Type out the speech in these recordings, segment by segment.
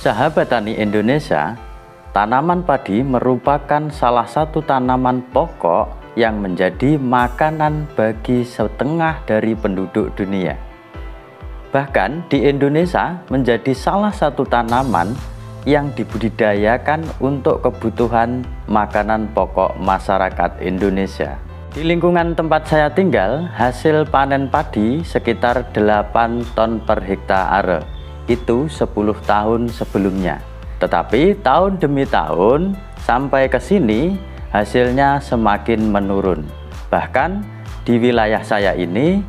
Sahabat tani Indonesia, tanaman padi merupakan salah satu tanaman pokok yang menjadi makanan bagi setengah dari penduduk dunia. Bahkan di Indonesia menjadi salah satu tanaman yang dibudidayakan untuk kebutuhan makanan pokok masyarakat Indonesia. Di lingkungan tempat saya tinggal, hasil panen padi sekitar 8 ton per hektare itu 10 tahun sebelumnya. Tetapi tahun demi tahun sampai ke sini hasilnya semakin menurun. Bahkan di wilayah saya ini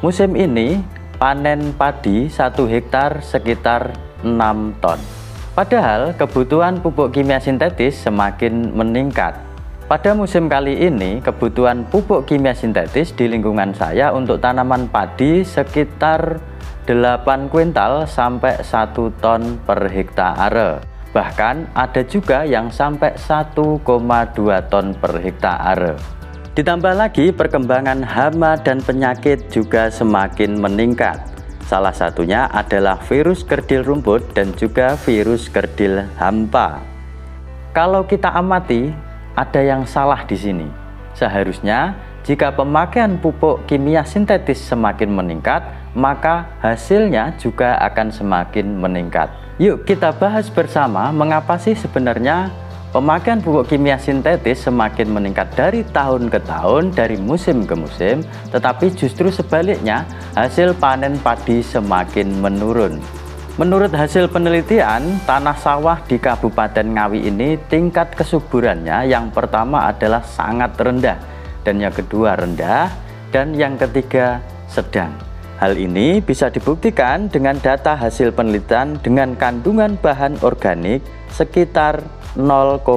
musim ini panen padi satu hektar sekitar 6 ton. Padahal kebutuhan pupuk kimia sintetis semakin meningkat. Pada musim kali ini, kebutuhan pupuk kimia sintetis di lingkungan saya untuk tanaman padi sekitar 8 kuintal sampai 1 ton per hektare. Bahkan ada juga yang sampai 1,2 ton per hektare. Ditambah lagi perkembangan hama dan penyakit juga semakin meningkat. Salah satunya adalah virus kerdil rumput dan juga virus kerdil hampa. Kalau kita amati, ada yang salah di sini. Seharusnya jika pemakaian pupuk kimia sintetis semakin meningkat, maka hasilnya juga akan semakin meningkat. Yuk kita bahas bersama mengapa sih sebenarnya pemakaian pupuk kimia sintetis semakin meningkat dari tahun ke tahun, dari musim ke musim, tetapi justru sebaliknya hasil panen padi semakin menurun. Menurut hasil penelitian, tanah sawah di Kabupaten Ngawi ini tingkat kesuburannya yang pertama adalah sangat rendah, dan yang kedua rendah, dan yang ketiga sedang. Hal ini bisa dibuktikan dengan data hasil penelitian dengan kandungan bahan organik sekitar 0,1%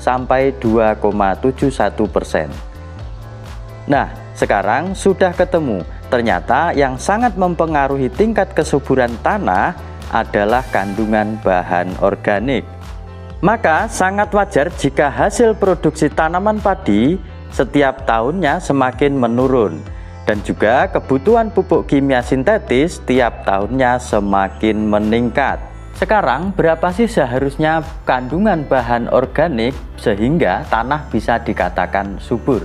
sampai 2,71%. Nah, sekarang sudah ketemu. Ternyata yang sangat mempengaruhi tingkat kesuburan tanah adalah kandungan bahan organik. Maka sangat wajar jika hasil produksi tanaman padi setiap tahunnya semakin menurun dan juga kebutuhan pupuk kimia sintetis tiap tahunnya semakin meningkat. Sekarang berapa sih seharusnya kandungan bahan organik sehingga tanah bisa dikatakan subur?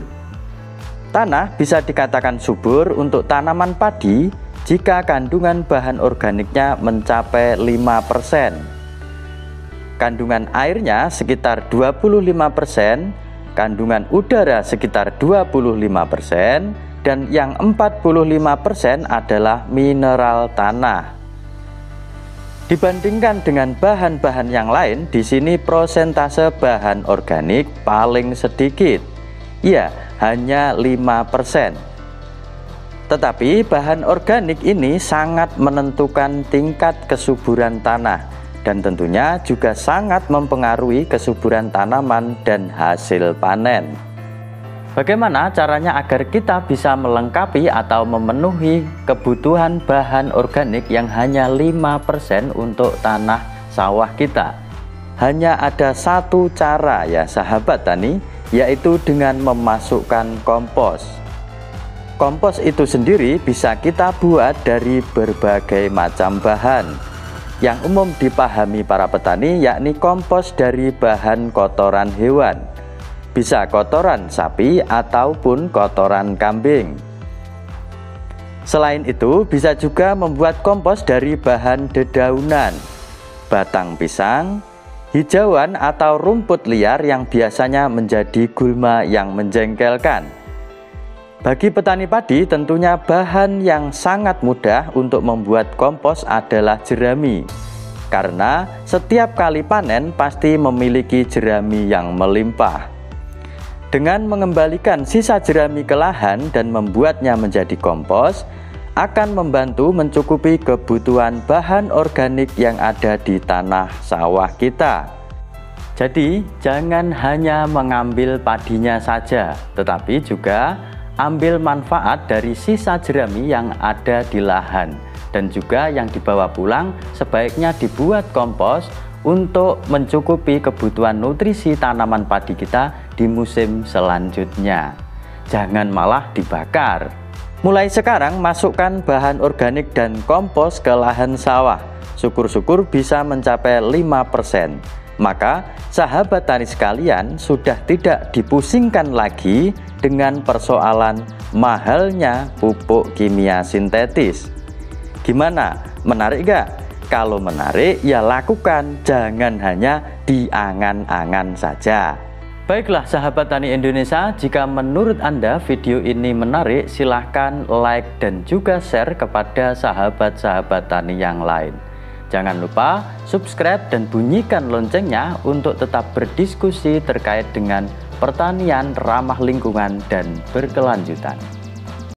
Tanah bisa dikatakan subur untuk tanaman padi jika kandungan bahan organiknya mencapai 5%. Kandungan airnya sekitar 25%, kandungan udara sekitar 25%, dan yang 45% adalah mineral tanah. Dibandingkan dengan bahan-bahan yang lain, di sini prosentase bahan organik paling sedikit. Ya, hanya 5%. Tetapi bahan organik ini sangat menentukan tingkat kesuburan tanah dan tentunya juga sangat mempengaruhi kesuburan tanaman dan hasil panen. Bagaimana caranya agar kita bisa melengkapi atau memenuhi kebutuhan bahan organik yang hanya 5% untuk tanah sawah kita? Hanya ada satu cara ya sahabat tani, yaitu dengan memasukkan kompos. Kompos itu sendiri bisa kita buat dari berbagai macam bahan. Yang umum dipahami para petani yakni kompos dari bahan kotoran hewan bisa kotoran sapi ataupun kotoran kambing. Selain itu, bisa juga membuat kompos dari bahan dedaunan, batang pisang, hijauan atau rumput liar yang biasanya menjadi gulma yang menjengkelkan. Bagi petani padi, tentunya bahan yang sangat mudah untuk membuat kompos adalah jerami. Karena setiap kali panen pasti memiliki jerami yang melimpah. Dengan mengembalikan sisa jerami ke lahan dan membuatnya menjadi kompos, akan membantu mencukupi kebutuhan bahan organik yang ada di tanah sawah kita. Jadi, jangan hanya mengambil padinya saja, tetapi juga ambil manfaat dari sisa jerami yang ada di lahan dan juga yang dibawa pulang sebaiknya dibuat kompos untuk mencukupi kebutuhan nutrisi tanaman padi kita di musim selanjutnya. Jangan malah dibakar. Mulai sekarang masukkan bahan organik dan kompos ke lahan sawah. syukur-syukur bisa mencapai 5%. Maka sahabat tani sekalian sudah tidak dipusingkan lagi dengan persoalan mahalnya pupuk kimia sintetis. Gimana? Menarik gak? Kalau menarik ya lakukan, jangan hanya diangan-angan saja. Baiklah sahabat tani Indonesia, jika menurut Anda video ini menarik, silahkan like dan juga share kepada sahabat-sahabat tani yang lain. Jangan lupa subscribe dan bunyikan loncengnya untuk tetap berdiskusi terkait dengan pertanian ramah lingkungan dan berkelanjutan.